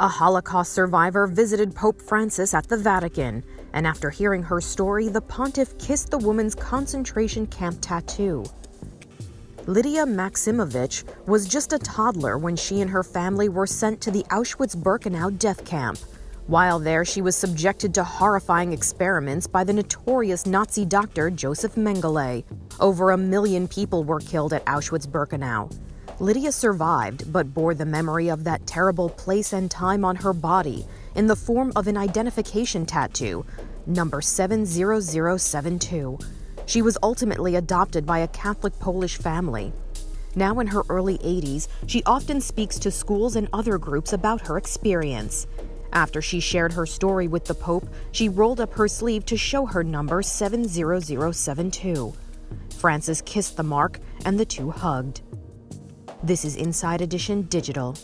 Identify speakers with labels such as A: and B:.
A: A Holocaust survivor visited Pope Francis at the Vatican, and after hearing her story, the pontiff kissed the woman's concentration camp tattoo. Lidia Maksymowicz was just a toddler when she and her family were sent to the Auschwitz Birkenau death camp. While there, she was subjected to horrifying experiments by the notorious Nazi doctor Josef Mengele. Over a million people were killed at Auschwitz Birkenau. Lidia survived, but bore the memory of that terrible place and time on her body in the form of an identification tattoo, number 70072. She was ultimately adopted by a Catholic Polish family. Now in her early 80s, she often speaks to schools and other groups about her experience. After she shared her story with the Pope, she rolled up her sleeve to show her number 70072. Francis kissed the mark, and the two hugged. This is Inside Edition Digital.